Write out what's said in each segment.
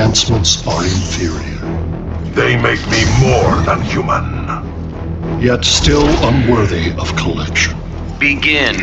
enhancements are inferior, They make me more than human. yet still unworthy of collection. Begin.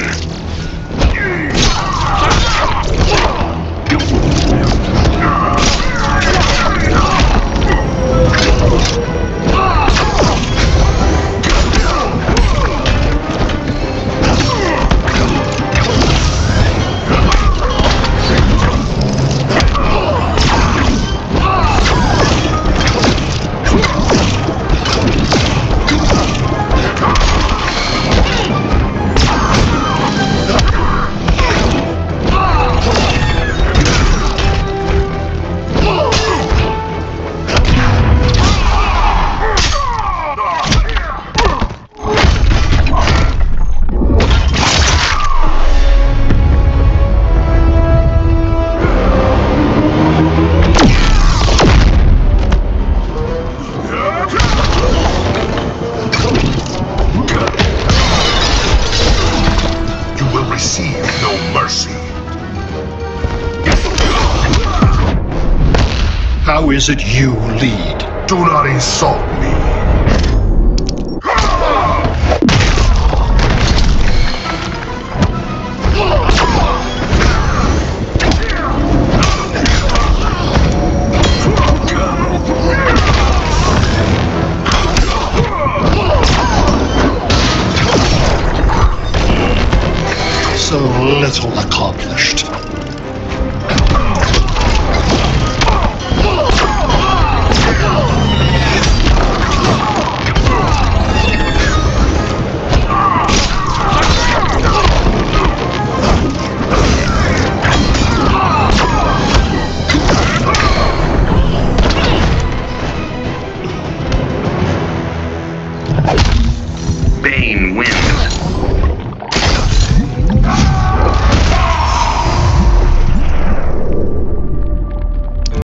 Receive no mercy. How is it you lead? Do not insult me. So little accomplished. Bane wins.